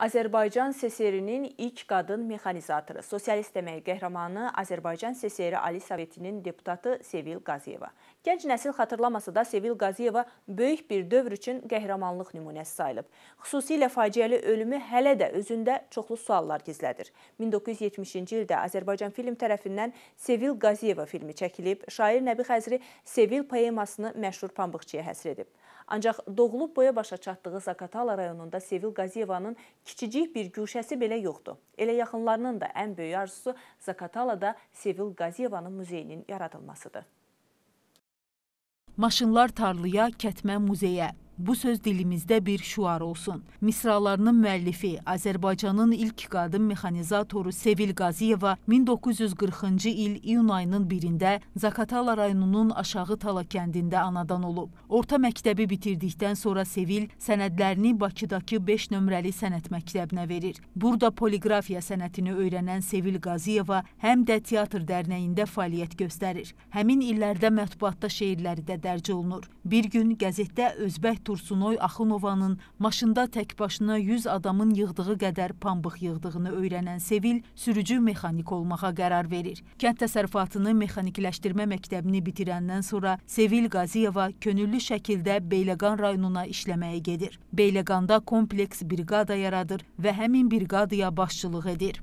Azərbaycan SSR-nin ilk qadın mexanizatoru, sosialist əmək qəhrəmanı Azərbaycan SSR Ali Sovetinin deputatı Sevil Qaziyeva. Gənc nəsil xatırlamasa da Sevil Qaziyeva böyük bir dövr üçün qəhrəmanlıq nümunəsi sayılıb. Xüsusilə faciəli ölümü hələ də özündə çoxlu suallar gizlədir. 1970-ci ildə Azərbaycan film tərəfindən Sevil Qaziyeva filmi çəkilib, şair Nəbi Xəzri Sevil poemasını məşhur pambıqçıya həsr edib. Ancaq doğulub boya başa çatdığı Zakatala rayonunda Sevil Qaziyevanın kiçicik bir güşəsi belə yoxdur. Elə yaxınlarının da ən böyük arzusu Zakatalada Sevil Qaziyevanın muzeyinin yaradılmasıdır. Maşınlar tarlaya, kətmə muzeyə, bu söz dilimizdə bir şüar olsun. Misralarının müəllifi, Azərbaycanın ilk qadın mexanizatoru Sevil Qaziyeva 1940-cı il iyun ayının 1-də Zakatala rayonunun Aşağı Tala kəndində anadan olub. Orta məktəbi bitirdikdən sonra Sevil sənədlərini Bakıdakı 5 nömrəli sənət məktəbinə verir. Burada poliqrafiya sənətini öyrənən Sevil Qaziyeva həm də teatr dərnəyində fəaliyyət göstərir. Həmin illərdə mətbuatda şeirləri də dərc olunur. Bir gün qəzetdə Özbək Tursunoy Axunovanın maşında tək başına 100 adamın yığdığı qədər pambıq yığdığını öyrənən Sevil sürücü mexanik olmağa qərar verir. Kənd təsərrüfatını mexanikləşdirmə məktəbini bitirəndən sonra Sevil Qaziyeva könüllü şəkildə Beyləqan rayonuna işləməyə gedir. Beyləqanda kompleks briqada yaradır və həmin briqadaya başçılıq edir.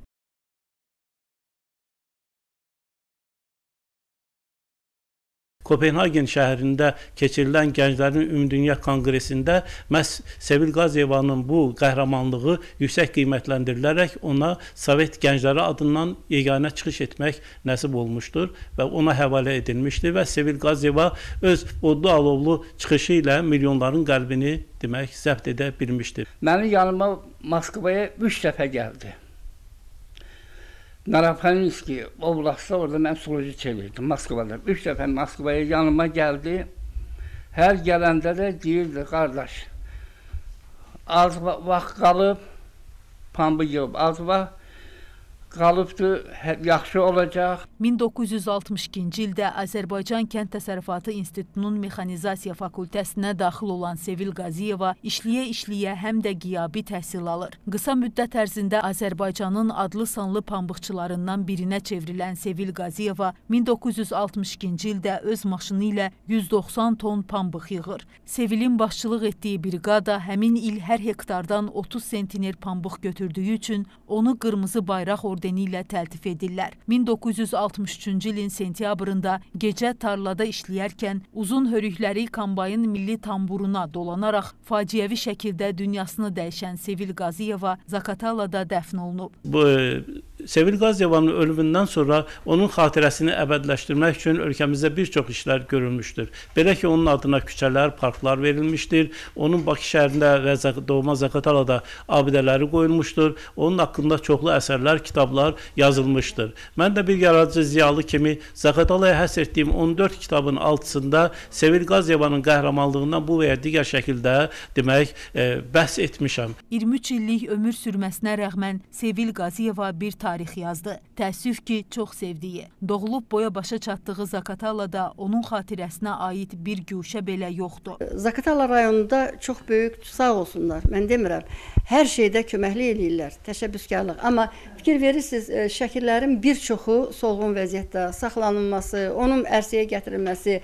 Kopenhagen şəhərində keçirilən Gənclərin Ümumdünya Konqresində məhz Sevil Qaziyevanın bu qəhrəmanlığı yüksək qiymətləndirilərək ona Sovet gəncləri adından yeganə çıxış etmək nəsib olmuşdur və ona həvalə edilmişdir və Sevil Qaziyeva öz odlu alovlu çıxışı ilə milyonların qəlbini demək zəbt edə bilmişdir. Mənim yanıma Moskvaya 3 dəfə gəldi. Narapaninski oblastda orada mən psixoloji çevirdim Moskvada. Üç dəfə Moskvaya yanıma gəldi. Hər gələndə də deyirdi, qardaş, az vaxt qalıb, pambı yığıb, az vaxt qalıbdı, yaxşı olacaq. 1962-ci ildə Azərbaycan Kənd Təsərrüfatı İnstitutunun Mexanizasiya fakültəsinə daxil olan Sevil Qaziyeva işləyə-işləyə həm də qiyabi təhsil alır. Qısa müddət ərzində Azərbaycanın adlı sanlı pambıqçılarından birinə çevrilən Sevil Qaziyeva 1962-ci ildə öz maşını ilə 190 ton pambıq yığır. Sevilin başçılıq etdiyi briqada həmin il hər hektardan 30 sentiner pambıq götürdüyü üçün onu qırmızı bayraq ordeni ordeni ilə təltif edirlər. 1963-cü ilin sentyabrında gecə tarlada işləyərkən uzun hörükləri kombayn milli tamburuna dolanaraq faciəvi şəkildə dünyasını dəyişən Sevil Qaziyeva Zakatalada dəfn olunub. Bu Sevil Qaziyevanın ölümündən sonra onun xatirəsini əbədiləşdirmək üçün ölkəmizdə bir çox işlər görülmüşdür. Belə ki, onun adına küçələr, parklar verilmişdir. Onun Bakı şəhərində və doğma Zaqatalada abidələri qoyulmuşdur. Onun haqqında çoxlu əsərlər, kitablar yazılmışdır. Mən də bir yaradıcı ziyalı kimi Zaqatalaya həsr etdiyim 14 kitabın altısında Sevil Qaziyevanın qəhrəmanlığından bu və ya digər şəkildə demək, e, bəhs etmişəm. 23 illik ömür sürməsinə rəğmən Sevil Qaziyeva bir tarix tarix yazdı. Təəssüf ki, çox sevdiyi, doğulub boya başa çatdığı Zakatalada onun xatirəsinə aid bir güşə belə yoxdur. Zakatala rayonunda çox böyük sağ olsunlar. Mən demirəm, hər şeydə köməkli eləyirlər, təşəbbüskarlıq. Amma fikir verirsiniz, e, şəkillərin bir çoxu solğun vəziyyətdə saxlanılması, onun ərsəyə gətirilməsi,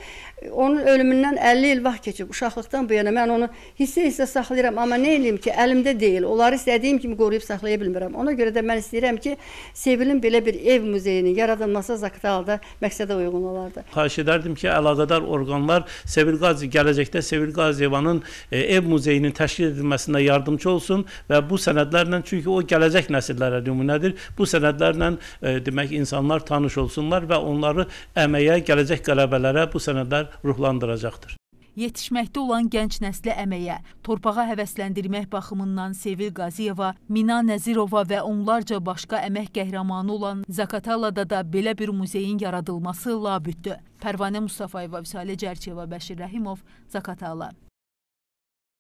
onun ölümündən 50 il vaxt keçib uşaqlıqdan bu yana mən onu hissə-hissə saxlayıram, amma nə eləyim ki, əlimdə deyil. Onları istədiyim kimi qoruyub saxlaya bilmirəm. Ona görə də mən istəyirəm ki, Sevilin belə bir ev muzeyinin yaradılması Zaqatalada məqsədə uyğun olardı. Xahiş edərdim ki, əlaqədar orqanlar Sevil Qazi gələcəkdə Sevil Qaziyevanın e, ev muzeyinin təşkil edilməsində yardımcı olsun və bu sənədlərlə çünki o gələcək nəsillərə nümunədir. Bu sənədlərlə e, demək insanlar tanış olsunlar və onları əməyə, gələcək qələbələrə bu sənədlər ruhlandıracaqdır. Yetişməkdə olan gənc nəsli əməyə, torpağa həvəsləndirmək baxımından Sevil Qaziyeva, Mina Nəzirova və onlarca başqa əmək qəhrəmanı olan Zakatalada da belə bir muzeyin yaradılması labüddür. Pərvanə Mustafayeva, Vüsalə Cərçiyeva, Bəşir Rəhimov, Zakatala.